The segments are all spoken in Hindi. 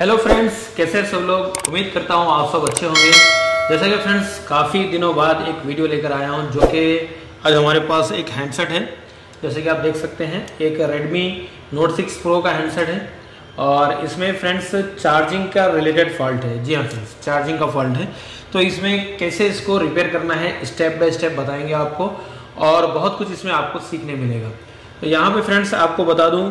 हेलो फ्रेंड्स कैसे सब लोग? उम्मीद करता हूँ आप सब अच्छे होंगे। जैसा कि फ्रेंड्स काफ़ी दिनों बाद एक वीडियो लेकर आया हूँ, जो कि आज हमारे पास एक हैंडसेट है। जैसे कि आप देख सकते हैं, एक Redmi Note 6 Pro का हैंडसेट है। और इसमें फ्रेंड्स चार्जिंग का रिलेटेड फॉल्ट है। जी हाँ फ्रेंड्स चार्जिंग का फॉल्ट है। तो इसमें कैसे इसको रिपेयर करना है स्टेप बाय स्टेप बताएँगे आपको। और बहुत कुछ इसमें आपको सीखने मिलेगा। तो यहाँ पे फ्रेंड्स आपको बता दूँ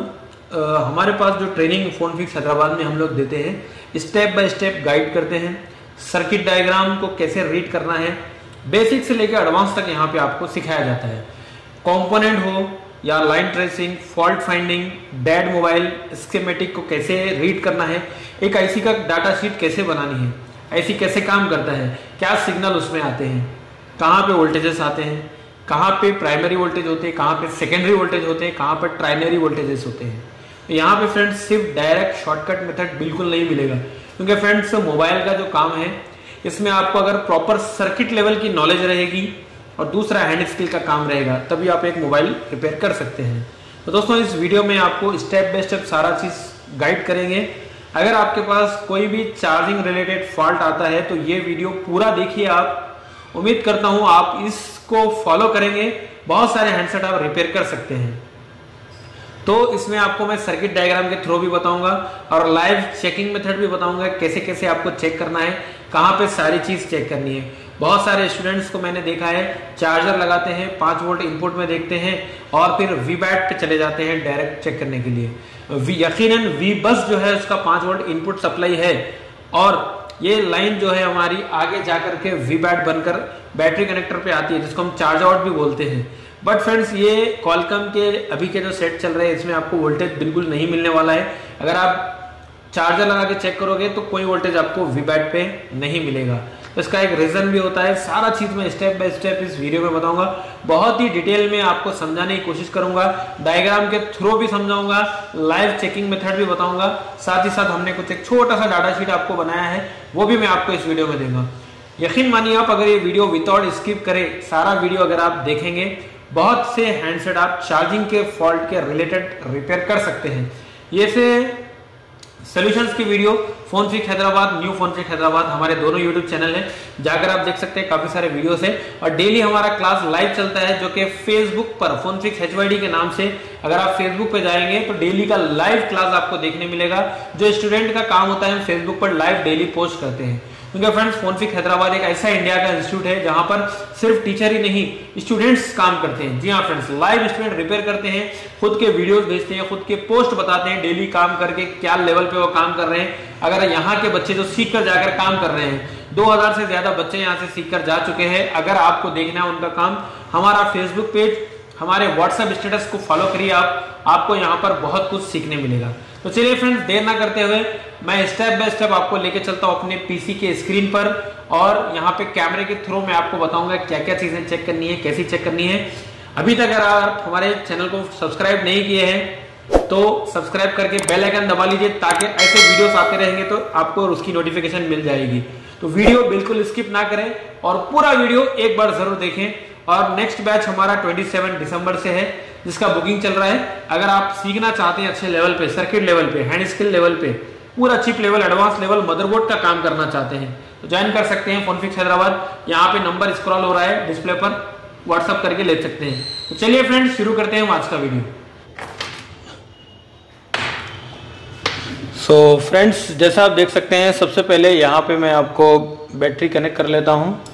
हमारे पास जो ट्रेनिंग फ़ोन फिक्स हैदराबाद में हम लोग देते हैं स्टेप बाय स्टेप गाइड करते हैं सर्किट डायग्राम को कैसे रीड करना है बेसिक से लेकर एडवांस तक यहाँ पे आपको सिखाया जाता है। कंपोनेंट हो या line tracing fault finding dead mobile schematic को कैसे रीड करना है, एक आईसी का डाटा शीट कैसे बनानी है आईसी कैसे काम करता है, क्या सिग्नल उसमें आते हैं, कहाँ पे वोल्टेजेस आते हैं, कहाँ पे प्राइमरी वोल्टेज होते हैं, कहाँ पे सेकेंडरी वोल्टेज होते हैं, कहाँ पे ट्राइनरी वोल्टेजेस होते हैं। यहाँ पे फ्रेंड्स सिर्फ़ डायरेक्ट शॉर्टकट मेथड बिल्कुल नहीं मिलेगा। क्योंकि फ्रेंड्स मोबाइल का जो काम है, इसमें आपको अगर प्रॉपर सर्किट लेवल की नॉलेज रहेगी और दूसरा हैंड स्किल का काम रहेगा, तभी आप एक मोबाइल रिपेयर कर सकते हैं। तो दोस्तों, इस वीडियो में आपको स्टेप बाय स्टेप सारा चीज़ गाइड करेंगे। अगर आपके पास कोई भी चार्जिंग रिलेटेड फॉल्ट आता है तो ये वीडियो पूरा देखिए आप। उम्मीद करता हूँ आप इसको फॉलो करेंगे। बहुत सारे हैंडसेट आप रिपेयर कर सकते हैं। तो इसमें आपको मैं सर्किट डायग्राम के थ्रू भी बताऊँगा और लाइव चेकिंग मेथड भी बताऊँगा कैसे कैसे आपको चेक करना है, कहाँ पे सारी चीज़ चेक करनी है। बहुत सारे स्टूडेंट्स को मैंने देखा है चार्जर लगाते हैं, पाँच वोल्ट इनपुट में देखते हैं और फिर वी बैट पे चले जाते हैं डायरेक्ट चेक करने के लिए। यकीनन वी बस जो है उसका पाँच वोल्ट इनपुट सप्लाई है और ये लाइन जो है हमारी आगे जाकर के वी बैट बनकर बैटरी कनेक्टर पे आती है, जिसको हम चार्ज आउट भी बोलते हैं। बट फ्रेंड्स ये कॉलकम के अभी के जो सेट चल रहे हैं, इसमें आपको वोल्टेज बिल्कुल नहीं मिलने वाला है। अगर आप चार्जर लगा के चेक करोगे तो कोई वोल्टेज आपको वी बैट पे नहीं मिलेगा। तो इसका एक रीजन भी होता है। सारा चीज़ मैं स्टेप बाय स्टेप इस वीडियो में बताऊँगा। बहुत ही डिटेल में आपको समझाने की कोशिश करूँगा। डायग्राम के थ्रू भी समझाऊँगा। लाइव चेकिंग मेथड भी बताऊँगा। साथ ही साथ हमने कुछ एक छोटा सा डाटा शीट आपको बनाया है। वो भी मैं आपको इस वीडियो में दूँगा। यकीन मानिए आप अगर ये वीडियो विदाउट स्किप करें, सारा वीडियो अगर आप देखेंगे बहुत से हैंडसेट आप चार्जिंग के फॉल्ट के रिलेटेड रिपेयर कर सकते हैं। ये से सोल्यूशंस की video phone fix Hyderabad new phone fix Hyderabad हमारे दोनों यूट्यूब चैनल हैं। जाकर आप देख सकते हैं काफ़ी सारे वीडियोस हैं। और डेली हमारा क्लास लाइव चलता है जो कि फेसबुक पर फ़ोन फिक्स एच के नाम से। अगर आप फेसबुक पे जाएँगे तो डेली का लाइव क्लास आपको देखने मिलेगा। जो स्टूडेंट का काम होता है, हम फेसबुक पर लाइव डेली पोस्ट करते हैं। क्योंकि फ्रेंड्स फोनफिक हैदराबाद एक ऐसा इंडिया का इंस्टीट्यूट है जहाँ पर सिर्फ़ टीचर ही नहीं स्टूडेंट्स काम करते हैं। जी हाँ फ्रेंड्स लाइव स्टूडेंट रिपेयर करते हैं, खुद के वीडियोस भेजते हैं, खुद के पोस्ट बताते हैं डेली काम करके क्या लेवल पे वो काम कर रहे हैं। अगर यहाँ के बच्चे जो सीख कर जाकर काम कर रहे हैं 2000 से ज़्यादा बच्चे यहाँ से सीख कर जा चुके हैं। अगर आपको देखना है उनका काम, हमारा फेसबुक पेज हमारे व्हाट्सएप स्टेटस को फॉलो करिए आप। आपको यहाँ पर बहुत कुछ सीखने मिलेगा। तो चलिए फ्रेंड्स देर ना करते हुए मैं स्टेप बाय स्टेप आपको लेके चलता हूँ अपने पीसी के स्क्रीन पर और यहाँ पे कैमरे के थ्रू मैं आपको बताऊँगा क्या क्या चीज़ें चेक करनी है, कैसी चेक करनी है। अभी तक अगर आप हमारे चैनल को सब्सक्राइब नहीं किए हैं तो सब्सक्राइब करके बेल आइकन दबा लीजिए ताकि ऐसे वीडियोस आते रहेंगे तो आपको उसकी नोटिफिकेशन मिल जाएगी। तो वीडियो बिल्कुल स्किप ना करें और पूरा वीडियो एक बार ज़रूर देखें। और नेक्स्ट बैच हमारा 27 दिसंबर से है जिसका बुकिंग चल रहा है। अगर आप सीखना चाहते हैं अच्छे लेवल पे सर्किट लेवल पे हैंड स्किल लेवल पे पूरा chip level advance level motherboard का काम करना चाहते हैं तो ज्वाइन कर सकते हैं फोनफिक्स हैदराबाद। यहाँ पे नंबर स्क्रॉल हो रहा है डिस्प्ले पर व्हाट्सअप करके ले सकते हैं। तो चलिए फ्रेंड्स शुरू करते हैं आज का वीडियो सो so, फ्रेंड्स जैसा आप देख सकते हैं सबसे पहले यहाँ पे मैं आपको बैटरी कनेक्ट कर लेता हूँ।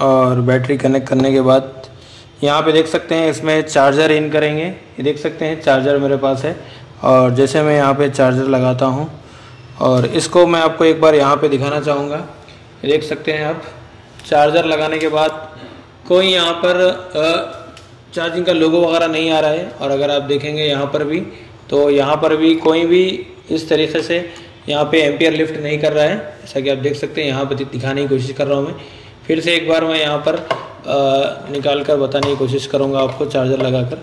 और बैटरी कनेक्ट करने के बाद यहाँ पे देख सकते हैं इसमें चार्जर इन करेंगे। ये देख सकते हैं चार्जर मेरे पास है और जैसे मैं यहाँ पे चार्जर लगाता हूँ और इसको मैं आपको एक बार यहाँ पे दिखाना चाहूँगा। देख सकते हैं आप, चार्जर लगाने के बाद कोई यहाँ पर चार्जिंग का लोगो वगैरह नहीं आ रहा है और अगर आप देखेंगे यहाँ पर भी तो यहाँ पर भी कोई भी इस तरीके से यहाँ पे एम्पियर लिफ्ट नहीं कर रहा है। जैसा कि आप देख सकते हैं, यहाँ पर दिखाने की कोशिश कर रहा हूँ मैं। फिर से एक बार मैं यहाँ पर निकाल कर बताने की कोशिश करूँगा आपको चार्जर लगाकर।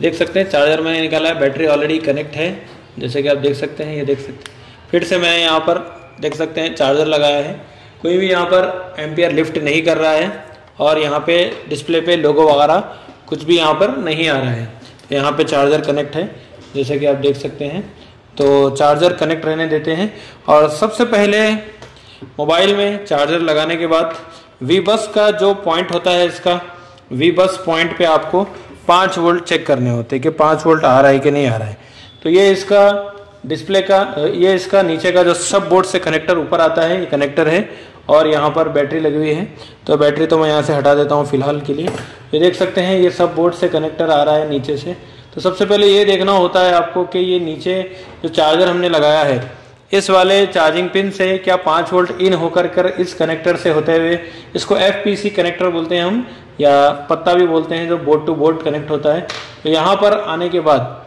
देख सकते हैं, चार्जर मैंने निकाला है, बैटरी ऑलरेडी कनेक्ट है, जैसे कि आप देख सकते हैं, ये देख सकते हैं। फिर से मैं यहाँ पर देख सकते हैं, चार्जर लगाया है। कोई भी यहाँ पर एम्पियर लिफ्ट नहीं कर रहा है और यहाँ पे डिस्प्ले पे लोगो वगैरह कुछ भी यहाँ पर नहीं आ रहा है। तो यहाँ पे चार्जर कनेक्ट है, जैसे कि आप देख सकते हैं। तो चार्जर कनेक्ट रहने देते हैं। और सबसे पहले मोबाइल में चार्जर लगाने के बाद वी बस का जो पॉइंट होता है इसका वी बस पॉइंट पे आपको पाँच वोल्ट चेक करने होते हैं कि पाँच वोल्ट आ रहा है कि नहीं आ रहा है। तो ये इसका डिस्प्ले का, ये इसका नीचे का जो सब बोर्ड से कनेक्टर ऊपर आता है, ये कनेक्टर है, और यहाँ पर बैटरी लगी हुई है। तो बैटरी तो मैं यहाँ से हटा देता हूँ फ़िलहाल के लिए। ये देख सकते हैं, ये सब बोर्ड से कनेक्टर आ रहा है नीचे से। तो सबसे पहले ये देखना होता है आपको कि ये नीचे जो चार्जर हमने लगाया है इस वाले चार्जिंग पिन से क्या पाँच वोल्ट इन होकर कर इस कनेक्टर से होते हुए, इसको एफपीसी कनेक्टर बोलते हैं हम, या पत्ता भी बोलते हैं जो बोर्ड टू बोर्ड कनेक्ट होता है। तो यहाँ पर आने के बाद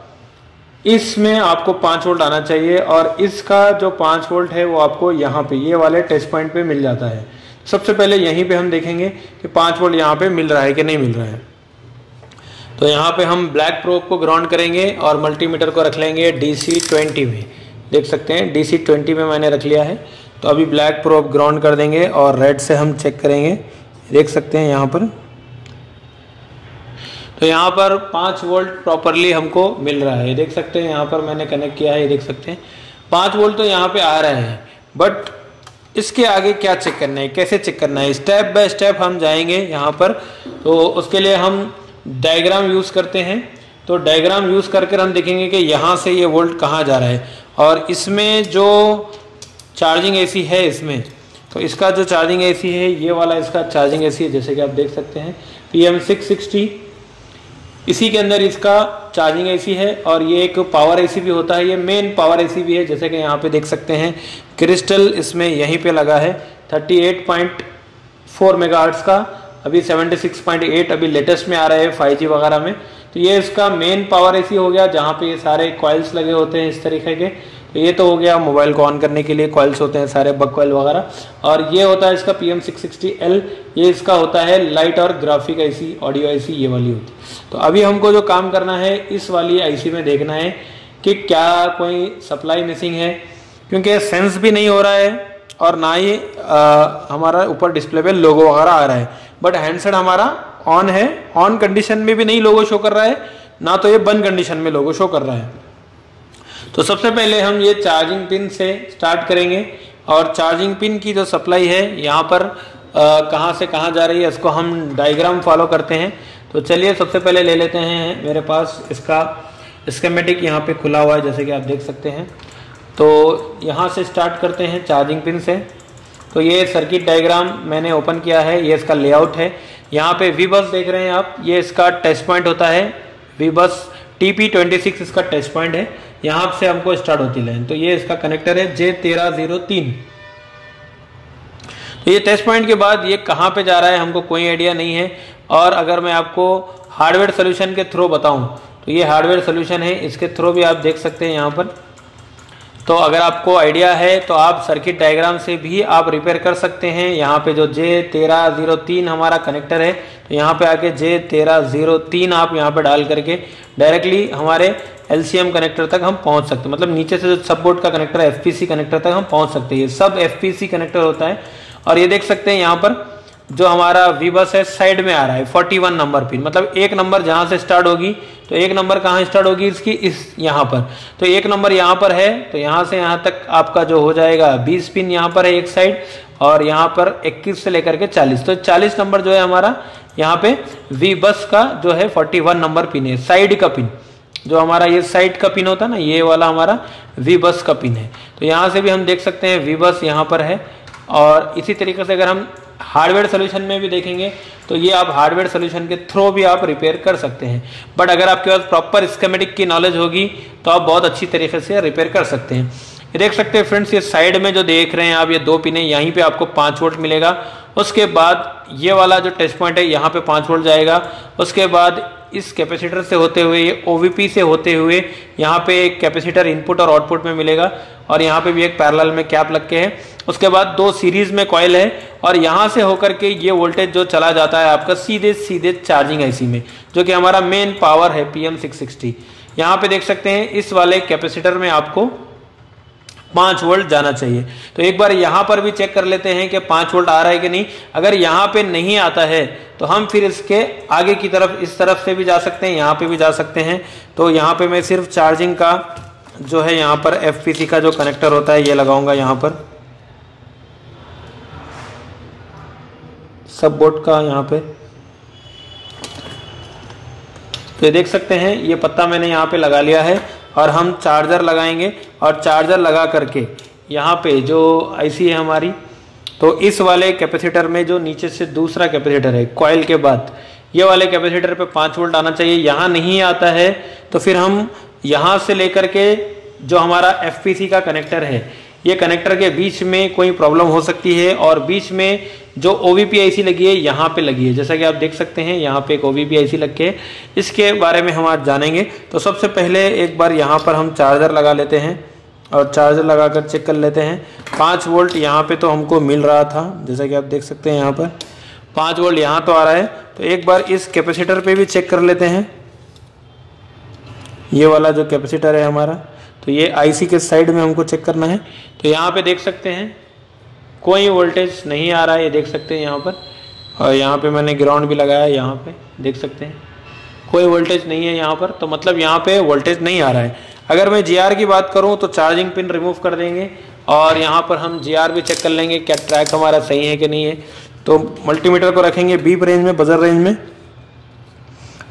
इसमें आपको पाँच वोल्ट आना चाहिए और इसका जो पाँच वोल्ट है वो आपको यहाँ पे, ये वाले टेस्ट पॉइंट पे मिल जाता है। सबसे पहले यहीं पे हम देखेंगे कि पाँच वोल्ट यहाँ पे मिल रहा है कि नहीं मिल रहा है। तो यहाँ पे हम ब्लैक प्रोब को ग्राउंड करेंगे और मल्टीमीटर को रख लेंगे डी सी ट्वेंटी में। देख सकते हैं। डी सी ट्वेंटी में मैंने रख लिया है। तो अभी ब्लैक प्रोब ग्राउंड कर देंगे और रेड से हम चेक करेंगे। देख सकते हैं यहाँ पर। तो यहाँ पर पाँच वोल्ट प्रॉपरली हमको मिल रहा है। देख सकते हैं यहाँ पर मैंने कनेक्ट किया है। देख सकते हैं। पाँच वोल्ट तो यहाँ पे आ रहे हैं। बट इसके आगे क्या चेक करना है? कैसे चेक करना है? स्टेप बाय स्टेप हम जाएँगे यहाँ पर। तो उसके लिए हम डायग्राम यूज़ करते हैं। तो डायग्राम यूज़ करके हम देखेंगे कि यहाँ से ये वोल्ट कहाँ जा रहा है। और इसमें जो चार्जिंग एसी है इसमें तो इसका जो चार्जिंग एसी है, ये वाला इसका चार्जिंग एसी है, जैसे कि आप देख सकते हैं। पी एम सिक्स सिक्सटी इसी के अंदर इसका चार्जिंग एसी है और ये एक पावर एसी भी होता है, ये मेन पावर एसी भी है, जैसे कि यहाँ पे देख सकते हैं। क्रिस्टल इसमें यहीं पे लगा है 38.4 मेगाहर्ट्ज का। अभी 76.8 अभी लेटेस्ट में आ रहा है 5G वगैरह में। तो ये इसका मेन पावर एसी हो गया जहाँ पे ये सारे कॉइल्स लगे होते हैं इस तरीके के। तो ये तो हो गया मोबाइल को ऑन करने के लिए कॉइल्स होते हैं सारे बक कॉइल वगैरह। और ये होता है इसका P M six sixty L ये इसका होता है लाइट और ग्राफिक आईसी ऑडियो आईसी ये वाली होती तो अभी हमको जो काम करना है इस वाली आईसी में देखना है कि क्या कोई सप्लाई मिसिंग है क्योंकि सेंस भी नहीं हो रहा है और ना ही आ, हमारा ऊपर डिस्प्ले पे लोगो वगैरह आ रहा है। बट हैंडसेट हमारा ऑन है ऑन कंडीशन में भी नहीं लोगो शो कर रहा है, ना तो ये बंद कंडीशन में लोगो शो कर रहा है। तो सबसे पहले हम ये चार्जिंग पिन से स्टार्ट करेंगे, और चार्जिंग पिन की जो सप्लाई है, यहाँ पर कहाँ से कहाँ जा रही है, इसको हम डायग्राम फॉलो करते हैं। तो चलिए सबसे पहले ले लेते हैं, मेरे पास इसका स्केमेटिक यहाँ पे खुला हुआ है, जैसे कि आप देख सकते हैं। तो यहाँ से स्टार्ट करते हैं चार्जिंग पिन से। तो ये सर्किट डायग्राम मैंने ओपन किया है, ये इसका लेआउट है। यहाँ पे वी बस देख रहे हैं आप, ये इसका टेस्ट पॉइंट होता है। V bus T P twenty six इसका टेस्ट पॉइंट है। यहाँ से हमको स्टार्ट होती लाइन तो ये इसका कनेक्टर है जे तेरह ज़ीरो तीन तो ये टेस्ट पॉइंट के बाद ये कहाँ पे जा रहा है, हमको कोई आइडिया नहीं है। और अगर मैं आपको हार्डवेयर सोल्यूशन के थ्रू बताऊँ तो ये हार्डवेयर सोल्यूशन है। इसके थ्रू भी आप देख सकते हैं यहाँ पर। तो अगर आपको आइडिया है तो आप सर्किट डायग्राम से भी आप रिपेयर कर सकते हैं। यहाँ पे जो जे तेरह ज़ीरो तीन हमारा कनेक्टर है तो यहाँ पे आके जे तेरह ज़ीरो तीन आप यहाँ पे डाल करके डायरेक्टली हमारे एलसीएम कनेक्टर तक हम पहुँच सकते हैं। मतलब नीचे से जो सब बोर्ड का कनेक्टर है एफपीसी कनेक्टर तक हम पहुँच सकते हैं। ये सब एफपीसी कनेक्टर होता है। और ये देख सकते हैं यहाँ पर जो हमारा वी बस है साइड में आ रहा है 41 नंबर पिन मतलब एक नंबर जहाँ से स्टार्ट होगी तो एक नंबर कहाँ स्टार्ट होगी इसकी? इस यहाँ पर। तो एक नंबर यहाँ पर है तो यहाँ से यहाँ तक आपका जो हो जाएगा 20 पिन यहाँ पर है एक साइड और यहाँ पर 21 से लेकर के 40 तो 40 नंबर जो है हमारा, यहाँ पे वी बस का जो है 41 नंबर पिन है साइड का पिन। जो हमारा ये साइड का पिन होता है ना, ये वाला हमारा वी बस का पिन है। तो यहाँ से भी हम देख सकते हैं वी बस यहाँ पर है, और इसी तरीके से अगर हम हार्डवेयर सोल्यूशन में भी देखेंगे तो ये आप हार्डवेयर सोल्यूशन के थ्रू भी आप रिपेयर कर सकते हैं। बट अगर आपके पास प्रॉपर स्केमेटिक की नॉलेज होगी तो आप बहुत अच्छी तरीके से रिपेयर कर सकते हैं। देख सकते हैं फ्रेंड्स ये साइड में जो देख रहे हैं आप, ये दो पिने, यहीं पे आपको पाँच वोल्ट मिलेगा। उसके बाद ये वाला जो टेस्ट पॉइंट है, यहाँ पे पाँच वोल्ट जाएगा। उसके बाद इस कैपेसिटर से होते हुए, ये ओवीपी से होते हुए, यहाँ पे एक कैपेसिटर इनपुट और आउटपुट में मिलेगा और यहाँ पे भी एक पैरेलल में कैप लग के है। उसके बाद दो सीरीज़ में कॉयल है और यहाँ से होकर के ये वोल्टेज जो चला जाता है आपका सीधे सीधे चार्जिंग आईसी में, जो कि हमारा मेन पावर है पी एम सिक्स सिक्सटी यहाँ पे देख सकते हैं, इस वाले कैपेसिटर में आपको पाँच वोल्ट जाना चाहिए। तो एक बार यहाँ पर भी चेक कर लेते हैं कि पाँच वोल्ट आ रहा है कि नहीं। अगर यहाँ पे नहीं आता है तो हम फिर इसके आगे की तरफ़, इस तरफ़ से भी जा सकते हैं, यहाँ पे भी जा सकते हैं। तो यहाँ पे मैं सिर्फ़ चार्जिंग का जो है, यहाँ पर एफपीसी का जो कनेक्टर होता है, ये लगाऊँगा यहाँ पर। सब बोर्ड का यहाँ पे। तो देख सकते हैं, ये पत्ता मैंने यहाँ पे लगा लिया है। और हम चार्जर लगाएँगे और चार्जर लगा करके यहाँ पे जो आईसी है हमारी तो इस वाले कैपेसिटर में जो नीचे से दूसरा कैपेसिटर है कॉयल के बाद, ये वाले कैपेसिटर पे पाँच वोल्ट आना चाहिए। यहाँ नहीं आता है तो फिर हम यहाँ से लेकर के जो हमारा एफपीसी का कनेक्टर है ये कनेक्टर के बीच में कोई प्रॉब्लम हो सकती है और बीच में जो ओ वी पी आई सी लगी है, यहाँ पे लगी है। जैसा कि आप देख सकते हैं, यहाँ पे एक ओ वी पी आई सी लग के इसके बारे में हम आज जानेंगे। तो सबसे पहले एक बार यहाँ पर हम चार्जर लगा लेते हैं और चार्जर लगा कर चेक कर लेते हैं। पाँच वोल्ट यहाँ पे तो हमको मिल रहा था, जैसा कि आप देख सकते हैं यहाँ पर। पाँच वोल्ट यहाँ तो आ रहा है। तो एक बार इस कैपेसिटर पे भी चेक कर लेते हैं। ये वाला जो कैपेसिटर है हमारा। तो ये आईसी के साइड में हमको चेक करना है। तो यहाँ पे देख सकते हैं, कोई वोल्टेज नहीं आ रहा है, ये देख सकते हैं यहाँ पर। और यहाँ पे मैंने ग्राउंड भी लगाया है यहाँ पे देख सकते हैं। कोई वोल्टेज नहीं है यहाँ पर तो मतलब यहाँ पे वोल्टेज नहीं आ रहा है। अगर मैं जीआर की बात करूँ तो चार्जिंग पिन रिमूव कर देंगे, और यहाँ पर हम जीआर भी चेक कर लेंगे क्या ट्रैक हमारा सही है कि नहीं है। तो मल्टीमीटर को रखेंगे बीप रेंज में बजर रेंज में,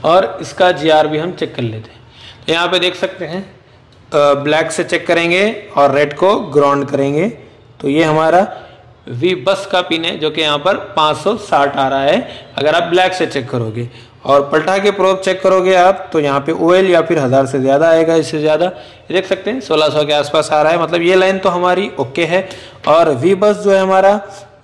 और इसका जीआर भी हम चेक कर लेते हैं। तो यहाँ पे देख सकते हैं ब्लैक से चेक करेंगे और रेड को ग्राउंड करेंगे। तो ये हमारा वी बस का पिन है, जो कि यहाँ पर 560 आ रहा है, अगर आप ब्लैक से चेक करोगे। और पलटा के प्रोब चेक करोगे आप तो यहाँ पे ओएल या फिर हज़ार से ज़्यादा आएगा, इससे ज़्यादा। देख सकते हैं 1600 के आसपास आ रहा है। मतलब ये लाइन तो हमारी ओके है। और वी बस जो है हमारा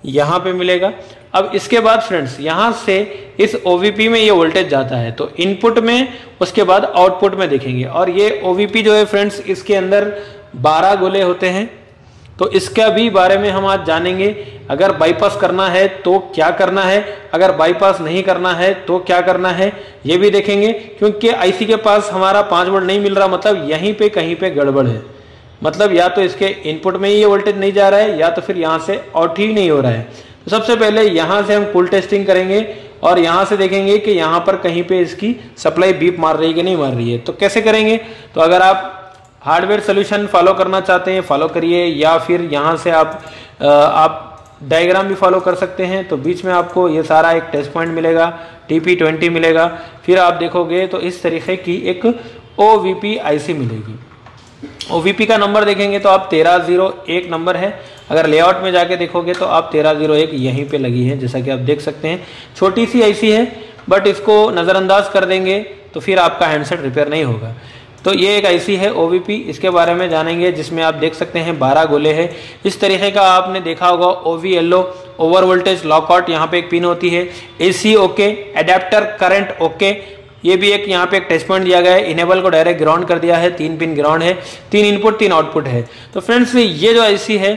यहाँ पे मिलेगा। अब इसके बाद फ्रेंड्स, यहाँ से इस ओवीपी में ये वोल्टेज जाता है तो इनपुट में, उसके बाद आउटपुट में देखेंगे। और ये ओवीपी जो है फ्रेंड्स, इसके अंदर बारह गोले होते हैं। तो इसका भी बारे में हम आज जानेंगे। अगर बाईपास करना है तो क्या करना है? अगर बाईपास नहीं करना है तो क्या करना है? ये भी देखेंगे, क्योंकि आईसी के पास हमारा पाँच वोल्ट नहीं मिल रहा मतलब यहीं पे कहीं पे गड़बड़ है। मतलब या तो इसके इनपुट में ही ये वोल्टेज नहीं जा रहा है, या तो फिर यहाँ से आउट ही नहीं हो रहा है। तो सबसे पहले यहाँ से हम कुल टेस्टिंग करेंगे और यहाँ से देखेंगे कि यहाँ पर कहीं पे इसकी सप्लाई बीप मार रही है कि नहीं मार रही है। तो कैसे करेंगे? तो अगर आप हार्डवेयर सोल्यूशन फॉलो करना चाहते हैं फॉलो करिए, या फिर यहाँ से आप आप डायग्राम भी फॉलो कर सकते हैं तो बीच में आपको ये सारा एक टेस्ट पॉइंट मिलेगा टीपी ट्वेंटी मिलेगा। फिर आप देखोगे तो इस तरीके की एक ओ वी आईसी मिलेगी। ओ वी पी का नंबर देखेंगे तो आप तेरह ज़ीरो एक नंबर है। अगर लेआउट में जाके देखोगे तो आप तेरह ज़ीरो एक यहीं पे लगी है, जैसा कि आप देख सकते हैं। छोटी सी आईसी है बट इसको नज़रअंदाज कर देंगे तो फिर आपका हैंडसेट रिपेयर नहीं होगा। तो ये एक आईसी है ओवीपी इसके बारे में जानेंगे, जिसमें आप देख सकते हैं 12 गोले हैं। इस तरीके का आपने देखा होगा O V L over voltage lockout यहाँ पे एक पिन होती है। AC okay adapter current okay ये भी एक यहाँ पे एक टेस्ट पॉइंट दिया गया है। इनेबल को डायरेक्ट ग्राउंड कर दिया है। तीन पिन ग्राउंड है। तीन इनपुट तीन आउटपुट है। तो फ्रेंड्स ये जो आईसी है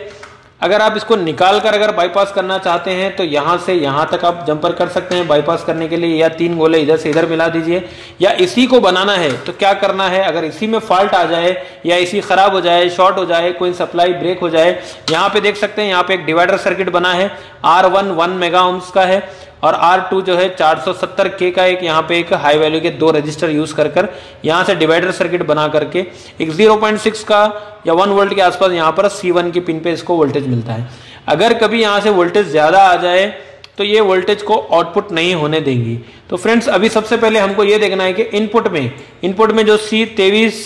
अगर आप इसको निकाल कर अगर बाईपास करना चाहते हैं तो यहाँ से यहाँ तक आप जंपर कर सकते हैं बाईपास करने के लिए, या तीन गोले इधर से इधर मिला दीजिए, या इसी को बनाना है तो क्या करना है, अगर इसी में फॉल्ट आ जाए, या इसी खराब हो जाए शॉर्ट हो जाए, कोई सप्लाई ब्रेक हो जाए, यहाँ पे देख सकते हैं, यहाँ पे एक डिवाइडर सर्किट बना है R one one mega ohms का है और R2 जो है 470 के का एक यहाँ पे एक हाई वैल्यू के दो रजिस्टर यूज़ कर कर यहाँ से डिवाइडर सर्किट बना करके एक 0.6 का या 1 वोल्ट के आसपास यहाँ पर C1 की पिन पे इसको वोल्टेज मिलता है। अगर कभी यहाँ से वोल्टेज ज़्यादा आ जाए तो ये वोल्टेज को आउटपुट नहीं होने देंगी। तो फ्रेंड्स अभी सबसे पहले हमको ये देखना है कि इनपुट में इनपुट में जो सी तेईस,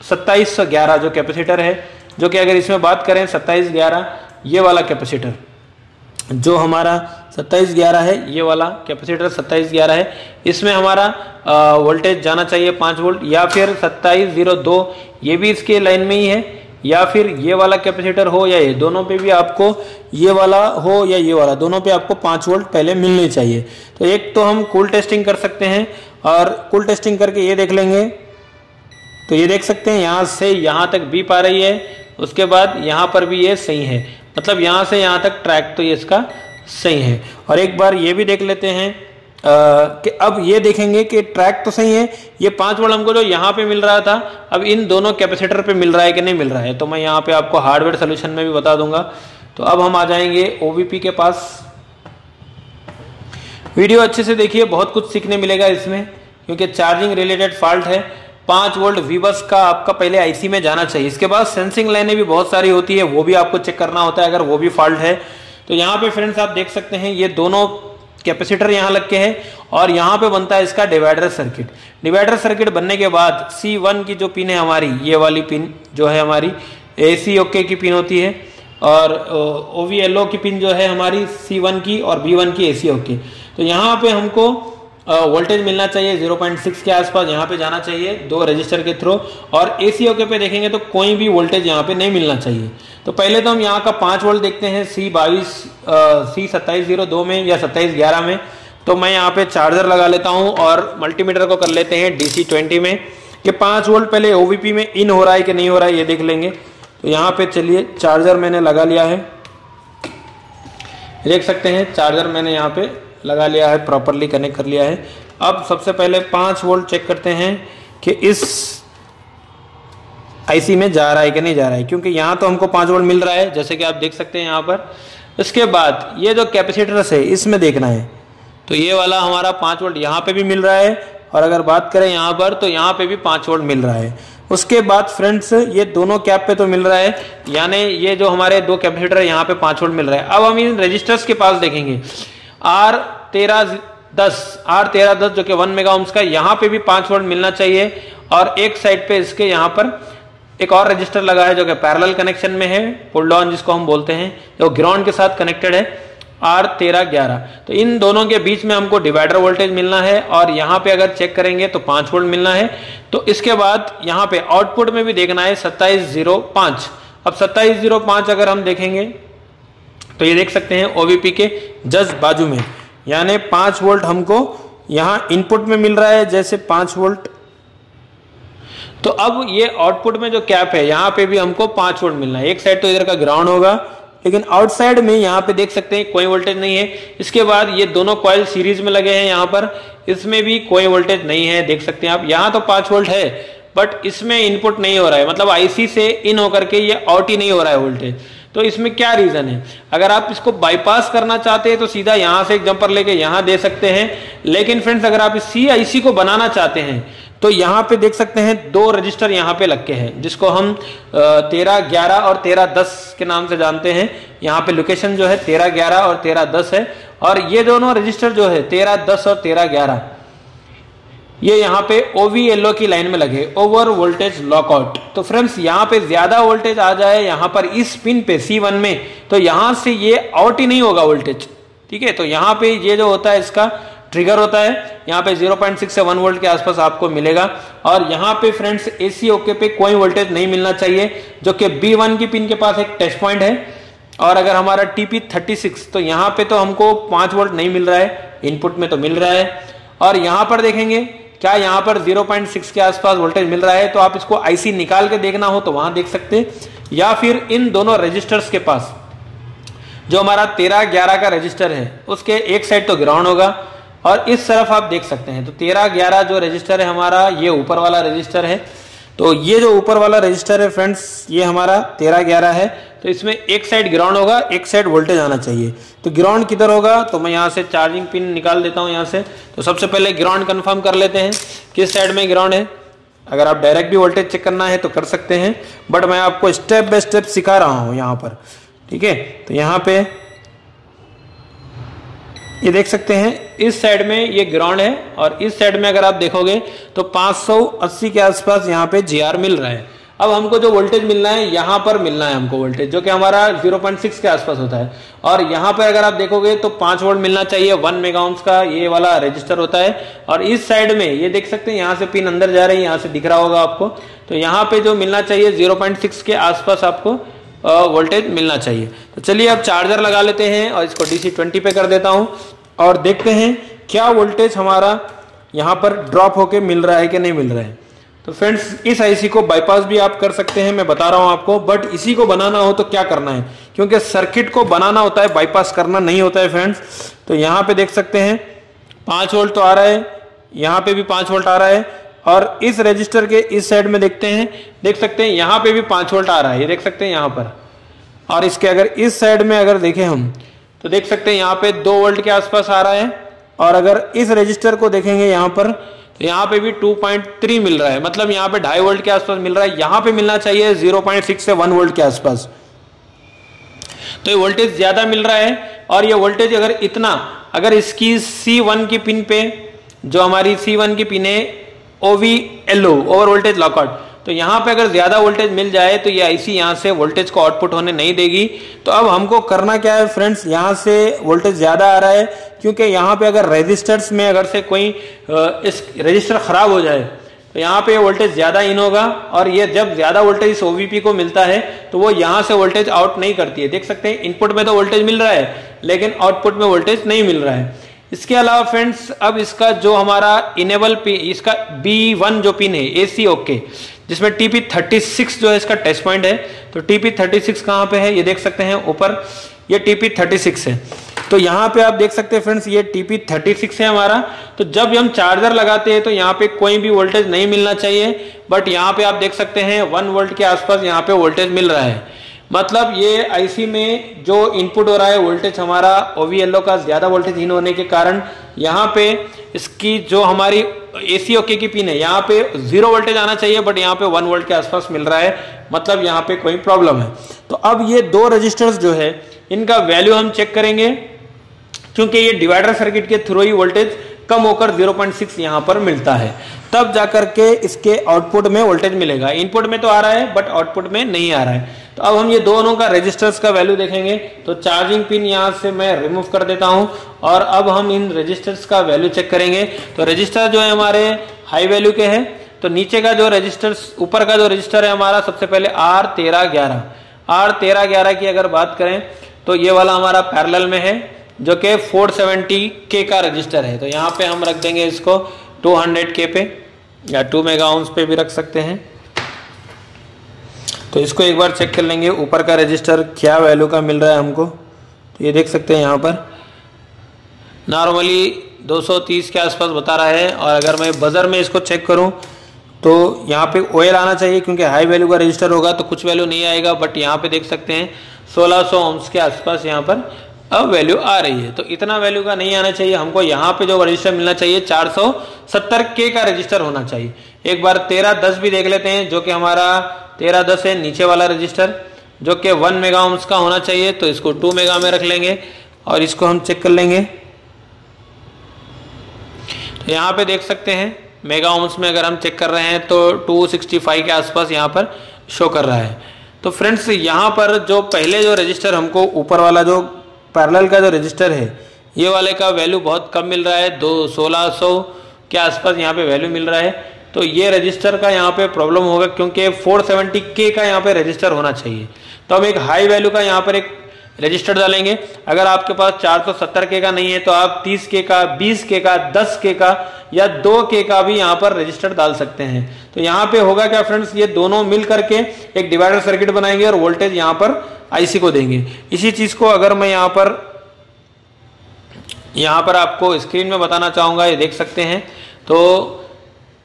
सत्ताईस ग्यारह जो कैपेसिटर है, जो कि अगर इसमें बात करें सत्ताईस ग्यारह, ये वाला कैपेसिटर जो हमारा सत्ताईस ग्यारह है, ये वाला कैपेसिटर सत्ताईस ग्यारह है, इसमें हमारा वोल्टेज जाना चाहिए पाँच वोल्ट, या फिर सत्ताईस ज़ीरो दो, ये भी इसके लाइन में ही है, या फिर ये वाला कैपेसिटर हो या ये, दोनों पे भी आपको ये वाला हो या ये वाला, दोनों पे आपको पाँच वोल्ट पहले मिलने चाहिए। तो एक तो हम कूल टेस्टिंग कर सकते हैं, और कूल टेस्टिंग करके ये देख लेंगे। तो ये देख सकते हैं, यहाँ से यहाँ तक बीप आ रही है, उसके बाद यहाँ पर भी ये सही है। मतलब यहाँ से यहाँ तक ट्रैक तो ये इसका सही है। और एक बार ये भी देख लेते हैं आ, कि अब ये देखेंगे कि ट्रैक तो सही है ये पाँच वोल्ट हमको जो यहाँ पे मिल रहा था अब इन दोनों कैपेसिटर पे मिल रहा है कि नहीं मिल रहा है? तो मैं यहाँ पे आपको हार्डवेयर सोल्यूशन में भी बता दूँगा। तो अब हम आ जाएँगे ओवीपी के पास। वीडियो अच्छे से देखिए बहुत कुछ सीखने मिलेगा इसमें क्योंकि चार्जिंग रिलेटेड फॉल्ट है। पाँच वोल्ट वीबस का आपका पहले आईसी में जाना चाहिए। इसके बाद सेंसिंग लाइनें भी बहुत सारी होती है, वो भी आपको चेक करना होता है, अगर वो भी फॉल्ट है। तो यहाँ पे फ्रेंड्स आप देख सकते हैं, ये दोनों कैपेसिटर यहाँ लग के है और यहाँ पे बनता है इसका डिवाइडर सर्किट डिवाइडर सर्किट बनने के बाद वन की जो पिन है हमारी, ये वाली पिन जो है हमारी ए सी ओके की पिन होती है और, ओ वी एल ओ की पिन जो है हमारी सी वन की और बी वन की ए सी ओके तो यहाँ पे हमको वोल्टेज मिलना चाहिए 0.6 के आसपास यहाँ पे जाना चाहिए, दो रजिस्टर के थ्रू और ए सी ओके पे देखेंगे तो कोई भी वोल्टेज यहाँ पे नहीं मिलना चाहिए। तो पहले तो हम यहाँ का पाँच वोल्ट देखते हैं सी बाईस सी सत्ताईस ज़ीरो दो में या सत्ताईस ग्यारह में। तो मैं यहाँ पे चार्जर लगा लेता हूँ और मल्टीमीटर को कर लेते हैं डीसी ट्वेंटी में। कि पाँच वोल्ट पहले ओवीपी में इन हो रहा है कि नहीं हो रहा है, ये देख लेंगे। तो यहाँ पे चलिए चार्जर मैंने लगा लिया है। देख सकते हैं चार्जर मैंने यहाँ पे लगा लिया है प्रॉपरली कनेक्ट कर लिया है। अब सबसे पहले पाँच वोल्ट चेक करते हैं कि इस आईसी में जा रहा है कि नहीं जा रहा है, क्योंकि यहाँ तो हमको पाँच वोल्ट मिल रहा है, जैसे कि आप देख सकते हैं यहाँ पर। इसके बाद ये जो कैपेसिटर्स है, इसमें देखना है। तो ये वाला हमारा पाँच वोल्ट यहाँ पे भी मिल रहा है, और अगर बात करें यहाँ पर तो यहाँ पे भी पाँच वोल्ट मिल रहा है। उसके बाद फ्रेंड्स ये दोनों कैप पे तो मिल रहा है, यानी ये जो हमारे दो कैपेसिटर यहाँ पे पाँच वोल्ट मिल रहा है। अब हम इन रजिस्टर्स के पास देखेंगे। आर तेरह दस, आर तेरह दस जो कि वन मेगा ओम्स का, यहाँ पे भी पाँच वोल्ट मिलना चाहिए। और एक साइड पे इसके यहाँ पर एक और रजिस्टर लगा है जो कि पैरेलल कनेक्शन में है पुल डाउन जिसको हम बोलते हैं, जो ग्राउंड के साथ कनेक्टेड है, आर तेरह ग्यारह। तो इन दोनों के बीच में हमको डिवाइडर वोल्टेज मिलना है, और यहाँ पे अगर चेक करेंगे तो पाँच वोल्ट मिलना है। तो इसके बाद यहाँ पे आउटपुट में भी देखना है, सत्ताईस ज़ीरो पाँच। अब सत्ताईस ज़ीरो पाँच अगर हम देखेंगे तो ये देख सकते हैं ओवीपी के जस्ट बाजू में। यानी पाँच वोल्ट हमको यहाँ इनपुट में मिल रहा है, जैसे पाँच वोल्ट। तो अब ये आउटपुट में जो कैप है, यहाँ पे भी हमको पाँच वोल्ट मिलना है। एक साइड तो इधर का ग्राउंड होगा, लेकिन आउटसाइड में यहाँ पे देख सकते हैं कोई वोल्टेज नहीं है। इसके बाद ये दोनों कॉयल सीरीज़ में लगे हैं यहाँ पर। इसमें भी कोई वोल्टेज नहीं है, देख सकते हैं आप। यहाँ तो पाँच वोल्ट है, बट इसमें इनपुट नहीं हो रहा है। मतलब आईसी से इन होकर के ये आउट ही नहीं हो रहा है वोल्टेज। तो इसमें क्या रीजन है? अगर आप इसको बाईपास करना चाहते हैं तो सीधा यहाँ से एक जंपर लेके यहाँ दे सकते हैं। लेकिन फ्रेंड्स अगर आप सी आईसी को बनाना चाहते हैं तो यहाँ पे देख सकते हैं दो रजिस्टर यहाँ पे लग के हैं, जिसको हम तेरह ग्यारह और तेरह दस के नाम से जानते हैं। यहाँ पे लोकेशन जो है तेरह ग्यारह और तेरह दस है। और ये दोनों रजिस्टर जो है तेरह दस और तेरह ग्यारह। ये यहाँ पे ओवीएलओ की लाइन में लगे ओवर वोल्टेज लॉकआउट तो फ्रेंड्स यहाँ पे ज़्यादा वोल्टेज आ जाए, यहाँ पर इस पिन पे सी वन में तो यहाँ से ये आउट ही नहीं होगा वोल्टेज ठीक है? तो यहाँ पे ये जो होता है, इसका ट्रिगर होता है. यहाँ पे 0.6 से 1 वोल्ट के आसपास आपको मिलेगा. और यहाँ पे फ्रेंड्स एसी ओके पे कोई वोल्टेज नहीं मिलना चाहिए, जो कि B1 की पिन के पास एक टेस्ट पॉइंट है. और अगर हमारा टीपी 36 तो यहाँ पे तो हमको 5 वोल्ट नहीं मिल रहा है इनपुट में तो मिल रहा है. और यहाँ पर देखेंगे क्या यहाँ पर 0.6 के आसपास वोल्टेज मिल रहा है? तो आप इसको आईसी निकाल के देखना हो तो वहाँ देख सकते हैं। या फिर इन दोनों रजिस्टर्स के पास, जो हमारा तेरह ग्यारह का रजिस्टर है, उसके एक साइड तो ग्राउंड होगा और इस तरफ़ आप देख सकते हैं। तो तेरह ग्यारह जो रजिस्टर है हमारा, ये ऊपर वाला रजिस्टर है। तो ये जो ऊपर वाला रजिस्टर है फ्रेंड्स ये हमारा तेरह ग्यारह है। तो इसमें एक साइड ग्राउंड होगा, एक साइड वोल्टेज आना चाहिए। तो ग्राउंड किधर होगा? तो मैं यहाँ से चार्जिंग पिन निकाल देता हूँ यहाँ से। तो सबसे पहले ग्राउंड कन्फर्म कर लेते हैं, किस साइड में ग्राउंड है। अगर आप डायरेक्ट भी वोल्टेज चेक करना है तो कर सकते हैं बट मैं आपको स्टेप बाय स्टेप सिखा रहा हूँ यहाँ पर। ठीक है? तो यहाँ पे ये देख सकते हैं, इस साइड में ये ग्राउंड है और इस साइड में अगर आप देखोगे तो 580 के आसपास यहाँ पे जीआर मिल रहा है। अब हमको जो वोल्टेज मिलना है, यहाँ पर मिलना है हमको वोल्टेज जो कि हमारा 0.6 के आसपास होता है। और यहाँ पर अगर आप देखोगे तो पाँच वोल्ट मिलना चाहिए वन मेगाउंस का ये वाला रजिस्टर होता है। और इस साइड में, ये देख सकते हैं, यहाँ से पिन अंदर जा रही है, यहाँ से दिख रहा होगा आपको। तो यहाँ पे जो मिलना चाहिए ज़ीरो के आसपास आपको वोल्टेज मिलना चाहिए। तो चलिए अब चार्जर लगा लेते हैं और इसको डीसी ट्वेंटी पे कर देता हूँ और देखते हैं क्या वोल्टेज हमारा यहाँ पर ड्रॉप होके मिल रहा है कि नहीं मिल रहा है। तो फ्रेंड्स इस आईसी को बाईपास भी आप कर सकते हैं, मैं बता रहा हूँ आपको बट इसी को बनाना हो तो क्या करना है? क्योंकि सर्किट को बनाना होता है बाईपास करना नहीं होता है फ्रेंड्स तो यहाँ पे देख सकते हैं, पाँच वोल्ट तो आ रहा है, यहाँ पे भी पाँच वोल्ट आ रहा है और इस रजिस्टर के इस साइड में देखते हैं, देख सकते हैं, यहाँ पे भी पाँच वोल्ट आ रहा है, ये देख सकते हैं यहाँ पर। और इसके अगर इस साइड में अगर देखें हम तो देख सकते हैं यहाँ पे दो वोल्ट के आसपास आ रहा है, और अगर इस रजिस्टर को देखेंगे यहाँ पर तो यहाँ पे भी 2.3 मिल रहा है मतलब यहाँ पे ढाई वोल्ट के आसपास मिल रहा है, यहाँ पे मिलना चाहिए 0.6 से 1 वोल्ट के आसपास। तो ये वोल्टेज ज़्यादा मिल रहा है, और ये वोल्टेज अगर इतना, अगर इसकी C1 की पिन पे, जो हमारी C1 की पिन है ओवी एलओ ओवर वोल्टेज लॉकआउट तो यहाँ पे अगर ज़्यादा वोल्टेज मिल जाए तो ये आईसी यहाँ से वोल्टेज को आउटपुट होने नहीं देगी। तो अब हमको करना क्या है फ्रेंड्स यहाँ से वोल्टेज ज़्यादा आ रहा है, क्योंकि यहाँ पे अगर रजिस्टर्स में अगर से कोई इस रजिस्टर खराब हो जाए तो यहाँ पे वोल्टेज ज़्यादा इन होगा, और ये जब ज़्यादा वोल्टेज इस ओवीपी को मिलता है तो वो यहाँ से वोल्टेज आउट नहीं करती है। देख सकते हैं इनपुट में तो वोल्टेज मिल रहा है, लेकिन आउटपुट में वोल्टेज नहीं मिल रहा है। इसके अलावा फ्रेंड्स, अब इसका जो हमारा इनेबल पिन इसका बी वन जो पिन है ए सी ओके जिसमें टीपी थर्टी सिक्स जो है इसका टेस्ट पॉइंट है। तो टीपी थर्टी सिक्स कहाँ पे है? ये देख सकते हैं ऊपर। ये टीपी थर्टी सिक्स है। तो यहाँ पे आप देख सकते हैं फ्रेंड्स, ये टीपी थर्टी सिक्स है हमारा। तो जब हम चार्जर लगाते हैं तो यहाँ पे कोई भी वोल्टेज नहीं मिलना चाहिए। बट यहाँ पे आप देख सकते हैं वन वोल्ट के आसपास यहाँ पे वोल्टेज मिल रहा है। मतलब ये आईसी में जो इनपुट हो रहा है वोल्टेज हमारा ओवीएलओ का ज़्यादा वोल्टेज इन होने के कारण यहाँ पे इसकी जो हमारी एसी ओके की पिन है, यहाँ पे ज़ीरो वोल्टेज आना चाहिए बट यहाँ पे वन वोल्ट के आसपास मिल रहा है। मतलब यहाँ पे कोई प्रॉब्लम है। तो अब ये दो रजिस्टर्स जो है, इनका वैल्यू हम चेक करेंगे, क्योंकि ये डिवाइडर सर्किट के थ्रू ही वोल्टेज कम होकर 0.6 यहाँ पर मिलता है। तब जाकर के इसके आउटपुट में वोल्टेज मिलेगा। इनपुट में तो आ रहा है बट आउटपुट में नहीं आ रहा है। तो अब हम ये दोनों का रेजिस्टर्स का वैल्यू देखेंगे। तो चार्जिंग पिन यहाँ से मैं रिमूव कर देता हूँ और अब हम इन रजिस्टर्स का वैल्यू चेक करेंगे। तो रजिस्टर जो है हमारे हाई वैल्यू के हैं। तो नीचे का जो रजिस्टर ऊपर का जो रजिस्टर है हमारा, सबसे पहले आर तेरह ग्यारह। आर तेरह ग्यारह की अगर बात करें तो ये वाला हमारा पैरल में है। जो कि 470 के का रजिस्टर है। तो यहाँ पे हम रख देंगे इसको 200 के पे, या 2 मेगा पे भी रख सकते हैं। तो इसको एक बार चेक कर लेंगे, ऊपर का रजिस्टर क्या वैल्यू का मिल रहा है हमको। तो ये देख सकते हैं यहाँ पर। नॉर्मली 230 के आसपास बता रहा है, और अगर मैं बजर में इसको चेक करूँ तो यहाँ पे ओएल आना चाहिए, क्योंकि हाई वैल्यू का रजिस्टर होगा तो कुछ वैल्यू नहीं आएगा बट यहाँ पे देख सकते हैं 1600 सौ के आसपास यहाँ पर अब वैल्यू आ रही है। तो इतना वैल्यू का नहीं आना चाहिए। हमको यहाँ पे जो रजिस्टर मिलना चाहिए 470 के का रजिस्टर होना चाहिए। एक बार तेरह दस भी देख लेते हैं, जो कि हमारा तेरह दस है, नीचे वाला रजिस्टर जो कि वन मेगा ओम्स का होना चाहिए तो इसको टू मेगा में रख लेंगे और इसको हम चेक कर लेंगे। तो यहाँ पे देख सकते हैं मेगा ओम्स में अगर हम चेक कर रहे हैं तो 265 के आसपास यहाँ पर शो कर रहा है। तो फ्रेंड्स यहाँ पर जो पहले जो रजिस्टर हमको ऊपर वाला जो पैरेलल का जो रजिस्टर है, ये वाले का वैल्यू बहुत कम मिल रहा है, दो सोलह सौ के आसपास यहाँ पे वैल्यू मिल रहा है। तो ये रजिस्टर का यहाँ पे प्रॉब्लम होगा क्योंकि 470 के का यहाँ पे रजिस्टर होना चाहिए। तो अब एक हाई वैल्यू का यहाँ पर एक रजिस्टर डालेंगे। अगर आपके पास 470 के का नहीं है तो आप 30 के का 20 के का 10 के का या 2 के का भी यहाँ पर रजिस्टर डाल सकते हैं। तो यहाँ पे होगा क्या फ्रेंड्स? ये दोनों मिल करके एक डिवाइडर सर्किट बनाएँगे और वोल्टेज यहाँ पर आईसी को देंगे। इसी चीज़ को अगर मैं यहाँ पर यहाँ पर आपको स्क्रीन में बताना चाहूँगा, ये देख सकते हैं। तो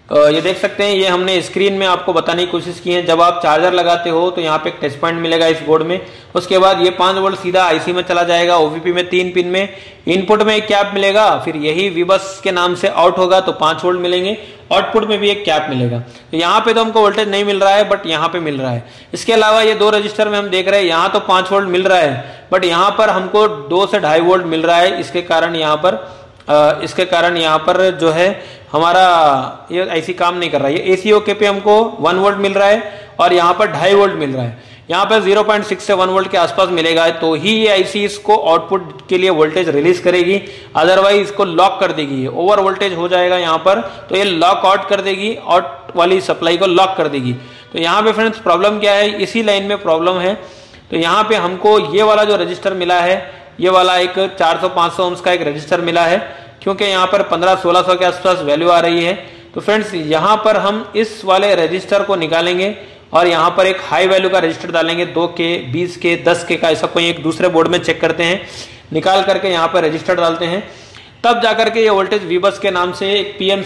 ये देख सकते हैं, ये हमने स्क्रीन में आपको बताने की कोशिश की है। जब आप चार्जर लगाते हो तो यहाँ पे एक टेस्ट पॉइंट मिलेगा इस बोर्ड में। उसके बाद ये पाँच वोल्ट सीधा आईसी में चला जाएगा ओवीपी में तीन पिन में। इनपुट में एक कैप मिलेगा, फिर यही विबस के नाम से आउट होगा तो पाँच वोल्ट मिलेंगे। आउटपुट में भी एक कैप मिलेगा। तो यहाँ पे तो हमको वोल्टेज नहीं मिल रहा है, बट यहाँ पे मिल रहा है। इसके अलावा ये दो रजिस्टर में हम देख रहे हैं, यहाँ तो पाँच वोल्ट मिल रहा है, बट यहाँ पर हमको दो से ढाई वोल्ट मिल रहा है। इसके कारण यहाँ पर इसके कारण यहाँ पर जो है, हमारा ये ऐसी काम नहीं कर रहा है। एसी ओके पे हमको वन वोल्ट मिल रहा है और यहाँ पर ढाई वोल्ट मिल रहा है। यहाँ पर 0.6 से 1 वोल्ट के आसपास मिलेगा तो ही ये आईसी इसको आउटपुट के लिए वोल्टेज रिलीज़ करेगी अदरवाइज़ इसको लॉक कर देगी। ओवर वोल्टेज हो जाएगा यहाँ पर तो ये लॉक आउट कर देगी आउट वाली सप्लाई को लॉक कर देगी। तो यहाँ पे फ्रेंड्स प्रॉब्लम क्या है? इसी लाइन में प्रॉब्लम है। तो यहाँ पे हमको ये वाला जो रजिस्टर मिला है ये वाला एक 400-500 ओम्स का एक रजिस्टर मिला है, क्योंकि यहाँ पर 15-1600 के आसपास वैल्यू आ रही है। तो फ्रेंड्स यहाँ पर हम इस वाले रजिस्टर को निकालेंगे और यहाँ पर एक हाई वैल्यू का रजिस्टर डालेंगे, दो के, बीस के, दस के का, ऐसा कोई एक दूसरे बोर्ड में चेक करते हैं। निकाल करके यहाँ पर रजिस्टर डालते हैं। तब जाकर के ये वोल्टेज वीबस के नाम से एक पी एम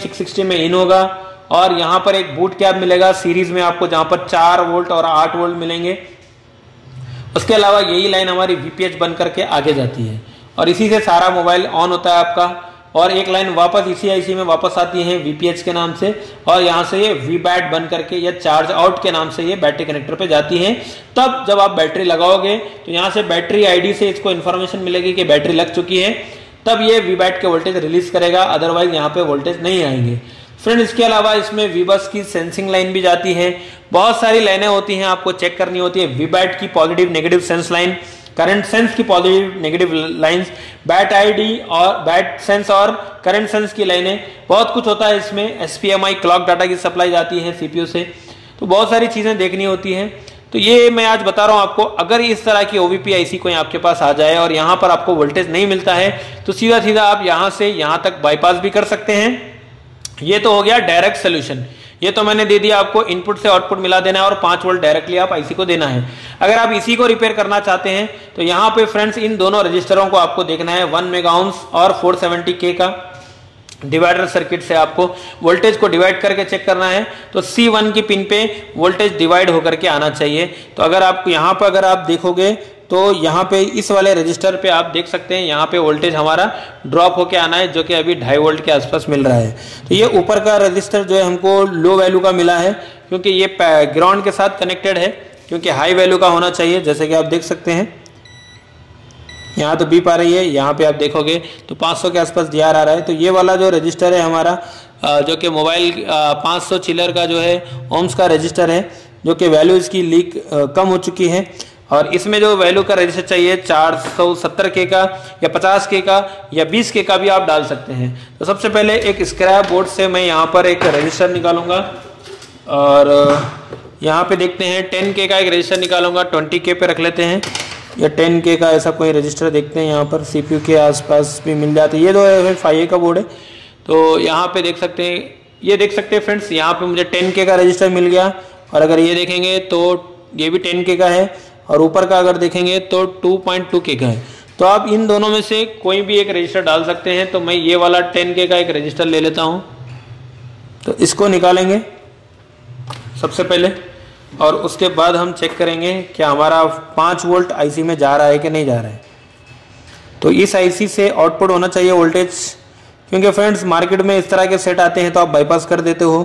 में इन होगा और यहाँ पर एक बूट कैब मिलेगा सीरीज़ में आपको, जहाँ पर चार वोल्ट और आठ वोल्ट मिलेंगे। उसके अलावा यही लाइन हमारी वीपीएच बन करके आगे जाती है। और इसी से सारा मोबाइल ऑन होता है आपका। और एक लाइन वापस इसी आईसी में वापस आती है वीपीएच के नाम से। और यहाँ से ये वी बैट बन करके या चार्ज आउट के नाम से ये बैटरी कनेक्टर पे जाती है। तब जब आप बैटरी लगाओगे तो यहाँ से बैटरी आईडी से इसको इन्फॉर्मेशन मिलेगी कि बैटरी लग चुकी है। तब ये वी बैट के वोल्टेज रिलीज़ करेगा। अदरवाइज़ यहाँ पे वोल्टेज नहीं आएँगे। फ्रेंड इसके अलावा इसमें वीबस की सेंसिंग लाइन भी जाती है। बहुत सारी लाइनें होती हैं, आपको चेक करनी होती है। वीबैट की positive negative sense line current sense की positive negative lines bat ID और बैट सेंस और करंट सेंस की लाइनें। बहुत कुछ होता है इसमें। एसपीएमआई क्लॉक डाटा की सप्लाई जाती है सीपीयू से। तो बहुत सारी चीज़ें देखनी होती हैं। तो ये मैं आज बता रहा हूँ आपको, अगर इस तरह की ओवीपी आईसी कोई आपके पास आ जाए और यहाँ पर आपको वोल्टेज नहीं मिलता है तो सीधा सीधा आप यहाँ से यहाँ तक बाईपास भी कर सकते हैं। ये तो हो गया डायरेक्ट सोल्यूशन ये तो मैंने दे दिया आपको इनपुट से आउटपुट मिला देना है और पाँच वोल्ट डायरेक्टली आप आईसी को देना है। अगर आप इसी को रिपेयर करना चाहते हैं तो यहाँ पे फ्रेंड्स इन दोनों रजिस्टरों को आपको देखना है वन मेगाउंस और 470 के का डिवाइडर सर्किट से आपको वोल्टेज को डिवाइड करके चेक करना है। तो C1 की पिन पे वोल्टेज डिवाइड होकर के आना चाहिए। तो अगर आप यहाँ पर, अगर आप देखोगे तो यहाँ पे इस वाले रजिस्टर पे आप देख सकते हैं, यहाँ पे वोल्टेज हमारा ड्रॉप होके आना है, जो कि अभी ढाई वोल्ट के आसपास मिल रहा है। तो ये ऊपर का रजिस्टर जो है, हमको लो वैल्यू का मिला है, क्योंकि ये ग्राउंड के साथ कनेक्टेड है, क्योंकि हाई वैल्यू का होना चाहिए, जैसे कि आप देख सकते हैं। यहाँ तो बीप आ रही है, यहाँ पे आप देखोगे तो 500 के आसपास डी आ रहा है। तो ये वाला जो रजिस्टर है हमारा जो कि मोबाइल 500 चिलर का जो है ओम्स का रजिस्टर है, जो कि वैल्यू इसकी लीक कम हो चुकी है। और इसमें जो वैल्यू का रजिस्टर चाहिए, चार सौ सत्तर के का या पचास के का या बीस के का भी आप डाल सकते हैं। तो सबसे पहले एक स्क्रैप बोर्ड से मैं यहाँ पर एक रजिस्टर निकालूँगा और यहाँ पे देखते हैं, टेन के का एक रजिस्टर निकालूँगा, ट्वेंटी के पे रख लेते हैं। या टेन के का ऐसा कोई रजिस्टर देखते हैं, यहाँ पर सीपीयू के आसपास भी मिल जाते हैं। ये जो है फाइव का बोर्ड है। तो यहाँ पे देख सकते हैं, ये देख सकते हैं फ्रेंड्स यहाँ पे मुझे टेन के का रजिस्टर मिल गया। और अगर ये देखेंगे तो ये भी टेन के का है। और ऊपर का अगर देखेंगे तो 2.2 के का है। तो आप इन दोनों में से कोई भी एक रजिस्टर डाल सकते हैं। तो मैं ये वाला 10 के का एक रजिस्टर ले लेता हूँ। तो इसको निकालेंगे सबसे पहले। और उसके बाद हम चेक करेंगे कि हमारा 5 वोल्ट आईसी में जा रहा है कि नहीं जा रहा है। तो इस आईसी से आउटपुट होना चाहिए वोल्टेज क्योंकि फ्रेंड्स मार्केट में इस तरह के सेट आते हैं तो आप बाईपास कर देते हो।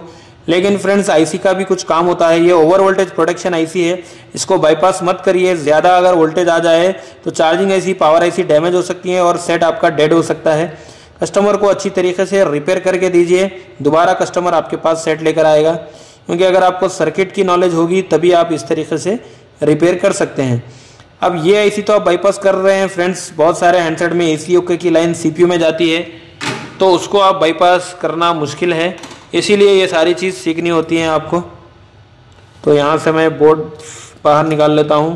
लेकिन फ्रेंड्स आईसी का भी कुछ काम होता है। ये ओवर वोल्टेज प्रोटेक्शन आईसी है। इसको बाईपास मत करिए। ज़्यादा अगर वोल्टेज आ जाए तो charging IC power IC damage हो सकती है और सेट आपका डेड हो सकता है। कस्टमर को अच्छी तरीके से रिपेयर करके दीजिए। दोबारा कस्टमर आपके पास सेट लेकर आएगा। क्योंकि अगर आपको सर्किट की नॉलेज होगी, तभी आप इस तरीके से रिपेयर कर सकते हैं। अब ये आईसी तो आप बाईपास कर रहे हैं फ्रेंड्स बहुत सारे हैंडसेट में ए सी की लाइन सीपीयू में जाती है। तो उसको आप बाईपास करना मुश्किल है। इसीलिए ये सारी चीज़ सीखनी होती है आपको। तो यहाँ से मैं बोर्ड बाहर निकाल लेता हूँ।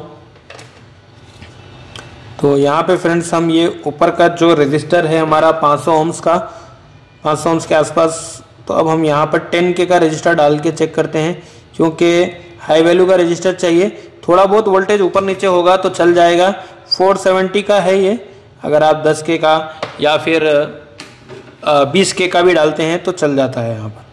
तो यहाँ पे फ्रेंड्स हम ये ऊपर का जो रजिस्टर है हमारा 500 ओम्स का 500 ओम्स के आसपास तो अब हम यहाँ पर 10 के का रजिस्टर डाल के चेक करते हैं, क्योंकि हाई वैल्यू का रजिस्टर चाहिए। थोड़ा बहुत वोल्टेज ऊपर नीचे होगा तो चल जाएगा। 470 का है ये, अगर आप 10 के का या फिर 20 के का भी डालते हैं तो चल जाता है यहाँ पर।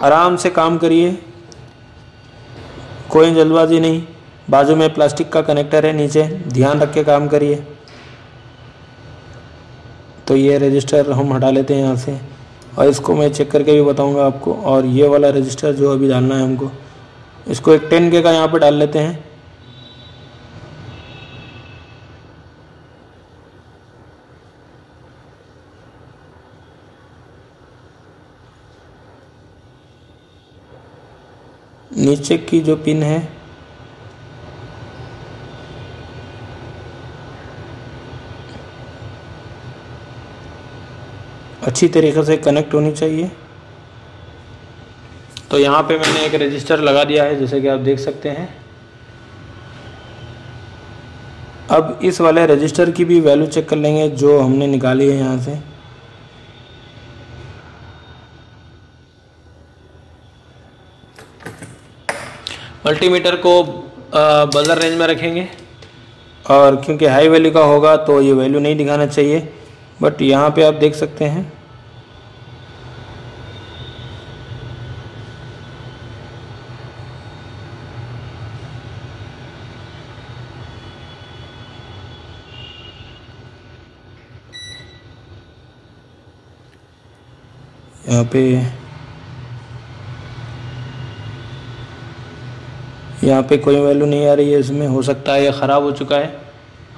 आराम से काम करिए। कोई जल्दबाजी नहीं। बाजू में प्लास्टिक का कनेक्टर है नीचे। ध्यान रख के काम करिए। तो ये रजिस्टर हम हटा लेते हैं यहाँ से। और इसको मैं चेक करके भी बताऊँगा आपको। और ये वाला रजिस्टर जो अभी डालना है हमको, इसको एक टेन के का यहाँ पे डाल लेते हैं। नीचे की जो पिन है। अच्छी तरीके से कनेक्ट होनी चाहिए। तो यहाँ पे मैंने एक रजिस्टर लगा दिया है, जैसे कि आप देख सकते हैं। अब इस वाले रजिस्टर की भी वैल्यू चेक कर लेंगे, जो हमने निकाली है यहाँ से। मल्टीमीटर को बजर रेंज में रखेंगे। और क्योंकि हाई वैल्यू का होगा तो ये वैल्यू नहीं दिखाना चाहिए। बट यहाँ पे आप देख सकते हैं। यहाँ पे यहाँ पे कोई वैल्यू नहीं आ रही है, इसमें हो सकता है ये ख़राब हो चुका है।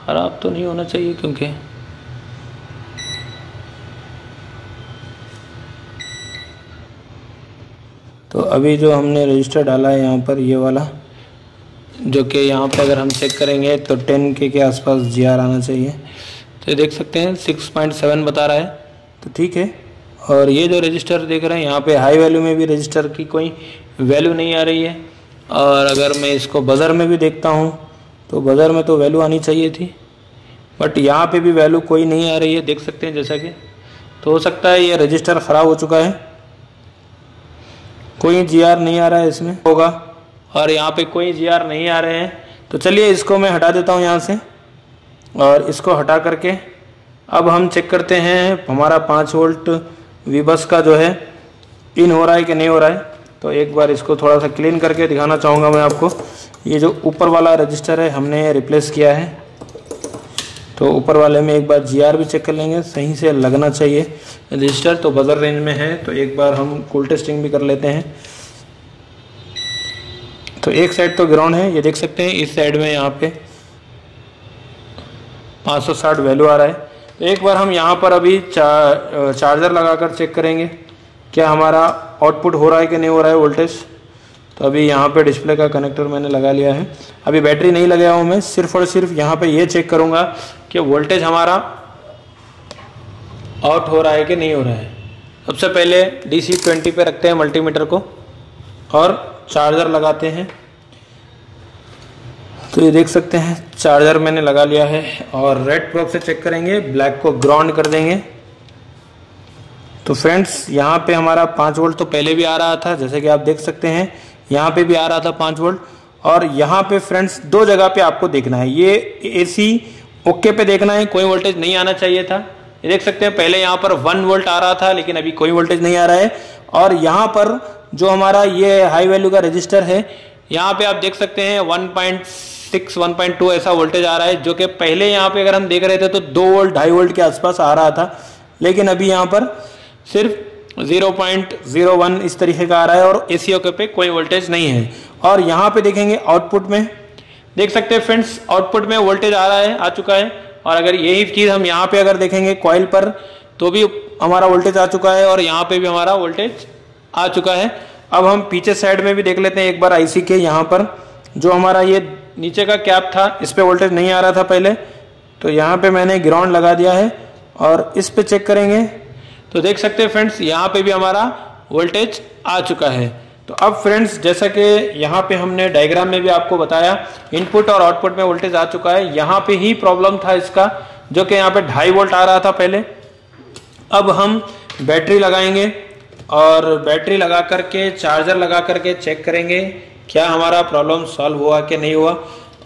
ख़राब तो नहीं होना चाहिए क्योंकि तो अभी जो हमने रजिस्टर डाला है यहाँ पर ये वाला, जो कि यहाँ पे अगर हम चेक करेंगे तो टेन के के आसपास जी आर आना चाहिए। तो देख सकते हैं सिक्स पॉइंट सेवन बता रहा है। तो ठीक है, और ये जो रजिस्टर देख रहे हैं, यहाँ पे हाई वैल्यू में भी रजिस्टर की कोई वैल्यू नहीं आ रही है। और अगर मैं इसको बज़र में भी देखता हूँ तो बज़र में तो वैल्यू आनी चाहिए थी। बट यहाँ पे भी वैल्यू कोई नहीं आ रही है, देख सकते हैं जैसा कि। तो हो सकता है ये रजिस्टर ख़राब हो चुका है। कोई जीआर नहीं आ रहा है इसमें होगा, और यहाँ पे कोई जीआर नहीं आ रहे हैं। तो चलिए इसको मैं हटा देता हूँ यहाँ से, और इसको हटा करके अब हम चेक करते हैं, हमारा पाँच वोल्ट वीबस का जो है इन हो रहा है कि नहीं हो रहा है। तो एक बार इसको थोड़ा सा क्लीन करके दिखाना चाहूँगा मैं आपको। ये जो ऊपर वाला रजिस्टर है, हमने रिप्लेस किया है। तो ऊपर वाले में एक बार जीआर भी चेक कर लेंगे, सही से लगना चाहिए। रजिस्टर तो बजर रेंज में है तो एक बार हम कूल टेस्टिंग भी कर लेते हैं। तो एक साइड तो ग्राउंड है, ये देख सकते हैं, इस साइड में यहाँ पे 560 वैल्यू आ रहा है। तो एक बार हम यहाँ पर अभी चार्जर लगाकर चेक करेंगे। क्या हमारा आउटपुट हो रहा है कि नहीं हो रहा है वोल्टेज तो अभी यहाँ पे डिस्प्ले का कनेक्टर मैंने लगा लिया है। अभी बैटरी नहीं लगाया हूँ मैं, सिर्फ़ और सिर्फ़ यहाँ पे ये चेक करूँगा कि वोल्टेज हमारा आउट हो रहा है कि नहीं हो रहा है। सबसे पहले डी सी ट्वेंटी पे रखते हैं मल्टीमीटर को और चार्जर लगाते हैं। तो ये देख सकते हैं चार्जर मैंने लगा लिया है और रेड प्रोब से चेक करेंगे ब्लैक को ग्राउंड कर देंगे। तो फ्रेंड्स यहाँ पे हमारा पाँच वोल्ट तो पहले भी आ रहा था, जैसे कि आप देख सकते हैं, यहाँ पे भी आ रहा था पाँच वोल्ट और यहाँ पे फ्रेंड्स दो जगह पे आपको देखना है। ये एसी ओके पे देखना है, कोई वोल्टेज नहीं आना चाहिए था। ये देख सकते हैं, पहले यहाँ पर वन वोल्ट आ रहा था, लेकिन अभी कोई वोल्टेज नहीं आ रहा है। और यहाँ पर जो हमारा ये हाई वैल्यू का रजिस्टर है, यहाँ पे आप देख सकते हैं 1.6 1.2 ऐसा वोल्टेज आ रहा है, जो कि पहले यहाँ पे अगर हम देख रहे थे तो दो वोल्ट ढाई वोल्ट के आसपास आ रहा था। लेकिन अभी यहाँ पर सिर्फ़ 0.01 इस तरीके का आ रहा है और ए सी पे कोई वोल्टेज नहीं है। और यहाँ पे देखेंगे आउटपुट में। देख सकते हैं फ्रेंड्स आउटपुट में वोल्टेज आ रहा है, आ चुका है। और अगर यही चीज़ हम यहाँ पे अगर देखेंगे कॉइल पर तो भी हमारा वोल्टेज आ चुका है और यहाँ पे भी हमारा वोल्टेज आ चुका है। अब हम पीछे साइड में भी देख लेते हैं एक बार आईसी के यहाँ पर, जो हमारा ये नीचे का कैप था, इस पे वोल्टेज नहीं आ रहा था पहले। तो यहाँ पे मैंने ग्राउंड लगा दिया है और इस पे चेक करेंगे। तो देख सकते हैं फ्रेंड्स यहाँ पे भी हमारा वोल्टेज आ चुका है। तो अब फ्रेंड्स जैसा कि यहाँ पे हमने डायग्राम में भी आपको बताया इनपुट और आउटपुट में वोल्टेज आ चुका है। यहाँ पे ही प्रॉब्लम था इसका जो कि यहाँ पे ढाई वोल्ट आ रहा था पहले। अब हम बैटरी लगाएँगे और बैटरी लगा करके चार्जर लगा करके चेक करेंगे क्या हमारा प्रॉब्लम सॉल्व हुआ कि नहीं हुआ।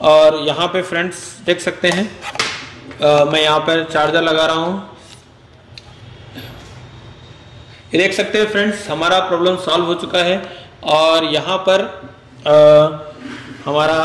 और यहाँ पे फ्रेंड्स देख सकते हैं आ, मैं यहाँ पर चार्जर लगा रहा हूँ। ये देख सकते हैं फ्रेंड्स हमारा प्रॉब्लम सॉल्व हो चुका है और यहाँ पर आ, हमारा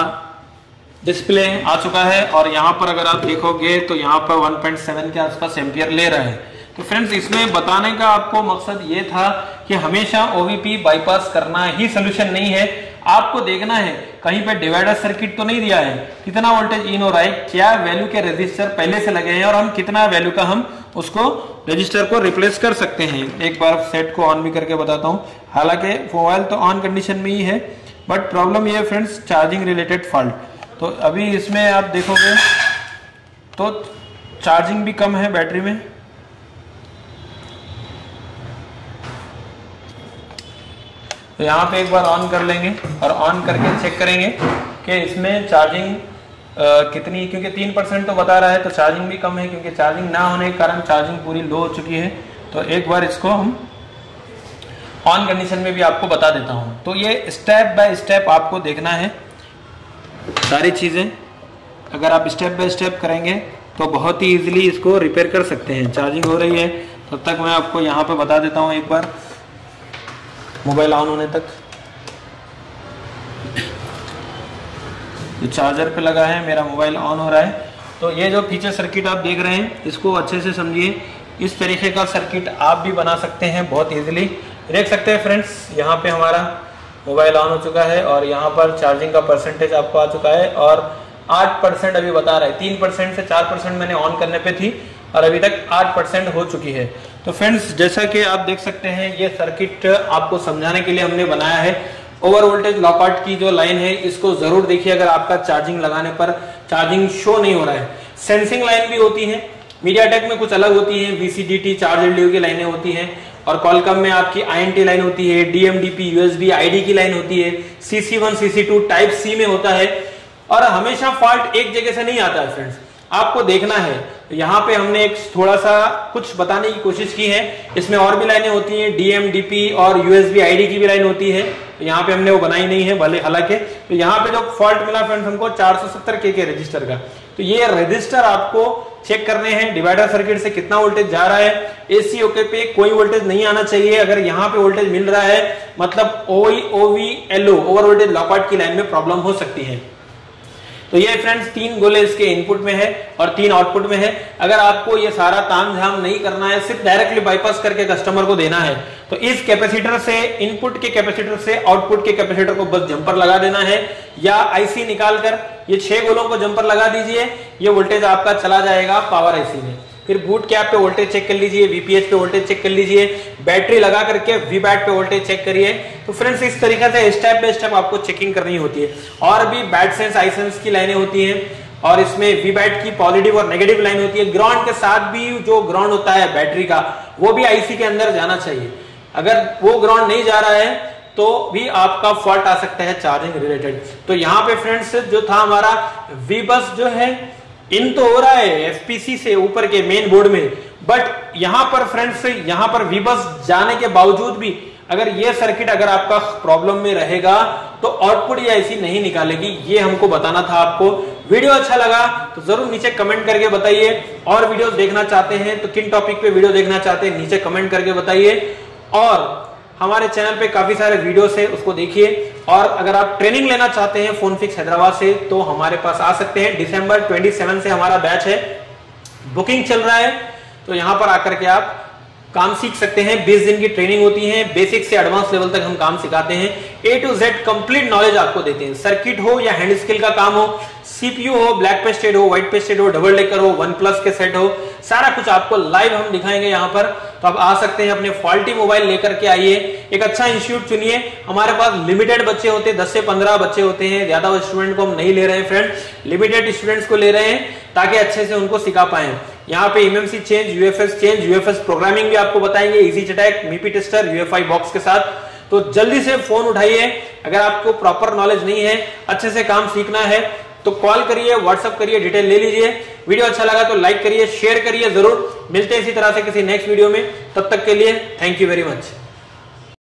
डिस्प्ले आ चुका है और यहाँ पर अगर आप देखोगे तो यहाँ पर 1.7 के आसपास एम्पियर ले रहा है। तो फ्रेंड्स इसमें बताने का आपको मकसद ये था कि हमेशा ओवीपी बाईपास करना ही सोल्यूशन नहीं है। आपको देखना है कहीं पे डिवाइडर सर्किट तो नहीं दिया है। कितना वोल्टेज इन हो रहा है क्या वैल्यू के रजिस्टर पहले से लगे हैं और हम कितना वैल्यू का हम उसको रजिस्टर को रिप्लेस कर सकते हैं। एक बार सेट को ऑन भी करके बताता हूँ। हालाँकि मोबाइल तो ऑन कंडीशन में ही है बट प्रॉब्लम ये है फ्रेंड्स चार्जिंग रिलेटेड फॉल्ट तो अभी इसमें आप देखोगे तो चार्जिंग भी कम है बैटरी में। तो यहाँ पे एक बार ऑन कर लेंगे और ऑन करके चेक करेंगे कि इसमें चार्जिंग कितनी, क्योंकि तीन परसेंट तो बता रहा है तो चार्जिंग भी कम है, क्योंकि चार्जिंग ना होने के कारण चार्जिंग पूरी लो हो चुकी है। तो एक बार इसको हम ऑन कंडीशन में भी आपको बता देता हूँ। तो ये स्टेप बाय स्टेप आपको देखना है। सारी चीज़ें, अगर आप स्टेप बाय स्टेप करेंगे तो बहुत ही इजीली इसको रिपेयर कर सकते हैं। चार्जिंग हो रही है, तब तक मैं आपको यहाँ पे बता देता हूँ एक बार। मोबाइल ऑन होने तक। जो चार्जर पे लगा है, मेरा मोबाइल ऑन हो रहा है। तो ये जो फीचर सर्किट आप देख रहे हैं, इसको अच्छे से समझिए। इस तरीके का सर्किट आप भी बना सकते हैं बहुत इजीली देख सकते हैं फ्रेंड्स यहाँ पे हमारा मोबाइल ऑन हो चुका है और यहाँ पर चार्जिंग का परसेंटेज आपको आ चुका है और आठ परसेंट अभी बता रहा है। 3 परसेंट से चार परसेंट मैंने ऑन करने पे थी और अभी तक आठ परसेंट हो चुकी है। तो फ्रेंड्स जैसा कि आप देख सकते हैं, ये सर्किट आपको समझाने के लिए हमने बनाया है। ओवर वोल्टेज लॉकआउट की जो लाइन है, इसको ज़रूर देखिए अगर आपका चार्जिंग लगाने पर चार्जिंग शो नहीं हो रहा है। सेंसिंग लाइन भी होती है मीडियाटेक में कुछ अलग होती है वीसीडीटी चार्ज एलडीओ की लाइनें होती हैं, और कॉलकम में आपकी आईएनटी लाइन होती है डीएमडीपी यूएसबी आईडी की लाइन होती है CC one CC two type C में होता है, और हमेशा फॉल्ट एक जगह से नहीं आता है फ्रेंड्स आपको देखना है यहाँ पे हमने एक थोड़ा सा कुछ बताने की कोशिश की है। इसमें और भी लाइनें होती हैं डीएम डीपी और यूएसबी आईडी की भी लाइन होती है। यहाँ पे हमने वो बनाई नहीं है, भले हालाँकि। तो यहाँ पे जो फॉल्ट मिला फ्रेंड्स हमको 470 के के रजिस्टर का। तो ये रजिस्टर आपको चेक करने हैं। डिवाइडर सर्किट से कितना वोल्टेज जा रहा है। एसी ओके पे कोई वोल्टेज नहीं आना चाहिए। अगर यहाँ पे वोल्टेज मिल रहा है मतलब OV LO over voltage lockout की लाइन में प्रॉब्लम हो सकती है। तो ये फ्रेंड्स तीन गोले इसके इनपुट में है और तीन आउटपुट में है। अगर आपको ये सारा ताम झाम नहीं करना है, सिर्फ़ डायरेक्टली बाईपास करके कस्टमर को देना है तो इस कैपेसिटर से इनपुट के कैपेसिटर से आउटपुट के कैपेसिटर को बस जंपर लगा देना है। या आईसी निकालकर ये छह गोलों को जंपर लगा दीजिए, ये वोल्टेज आपका चला जाएगा पावर आईसी में। फिर बूट कैप पे वोल्टेज चेक कर लीजिए वीपीएच पे वोल्टेज चेक कर लीजिए बैटरी लगा करके वी बैट पे वोल्टेज चेक करिए। तो फ्रेंड्स इस तरीके से स्टेप बाय स्टेप आपको चेकिंग करनी होती है। और भी बैट सेंस आई सेंस की लाइनें होती हैं और इसमें वी बैट की पॉजिटिव और नेगेटिव लाइन होती है। ग्राउंड के साथ भी जो ग्राउंड होता है बैटरी का, वो भी आईसी के अंदर जाना चाहिए। अगर वो ग्राउंड नहीं जा रहा है तो भी आपका फॉल्ट आ सकता है चार्जिंग रिलेटेड तो यहाँ पे फ्रेंड्स जो था हमारा वी बस जो है इन तो हो रहा है एफपीसी से ऊपर के मेन बोर्ड में बट यहाँ पर फ्रेंड्स यहाँ पर वीबस जाने के बावजूद भी, अगर ये सर्किट अगर आपका प्रॉब्लम में रहेगा तो आउटपुट ये ऐसी नहीं निकालेगी, ये हमको बताना था आपको। वीडियो अच्छा लगा तो ज़रूर नीचे कमेंट करके बताइए। और वीडियो देखना चाहते हैं तो किन टॉपिक पे वीडियो देखना चाहते हैं, नीचे कमेंट करके बताइए। और हमारे चैनल पे काफ़ी सारे वीडियोस है, उसको देखिए। और अगर आप ट्रेनिंग लेना चाहते हैं फ़ोन फिक्स हैदराबाद से तो हमारे पास आ सकते हैं। दिसंबर 27 से हमारा बैच है। बुकिंग चल रहा है तो यहाँ पर आकर के आप काम सीख सकते हैं। 20 दिन की ट्रेनिंग होती है, बेसिक से एडवांस लेवल तक हम काम सिखाते हैं। A to Z complete knowledge आपको देते हैं। सर्किट हो या हैंड स्किल का काम हो सीपीयू हो, ब्लैक पेस्टेड हो, व्हाइट पेस्टेड हो, डबल डेकर हो, वन प्लस के सेट हो, सारा कुछ आपको लाइव हम दिखाएँगे यहाँ पर। तो आप आ सकते हैं अपने फॉल्टी मोबाइल लेकर के आइए। एक अच्छा इंस्टीट्यूट चुनिए। हमारे पास लिमिटेड बच्चे होते हैं, दस से पंद्रह बच्चे होते हैं। ज़्यादा स्टूडेंट को हम नहीं ले रहे हैं, फ्रेंड। लिमिटेड स्टूडेंट्स को ले रहे हैं, ताकि अच्छे से उनको सिखा पाए। यहाँ पे eMMC change UFS change UFS programming भी आपको बताएँगे। Easy JTAG MIPI tester UFI box के साथ। तो जल्दी से फ़ोन उठाइए। अगर आपको प्रॉपर नॉलेज नहीं है, अच्छे से काम सीखना है तो कॉल करिए व्हाट्सअप करिए डिटेल ले लीजिए। वीडियो अच्छा लगा तो लाइक करिए शेयर करिए ज़रूर। मिलते हैं इसी तरह से किसी नेक्स्ट वीडियो में। तब तक के लिए थैंक यू वेरी मच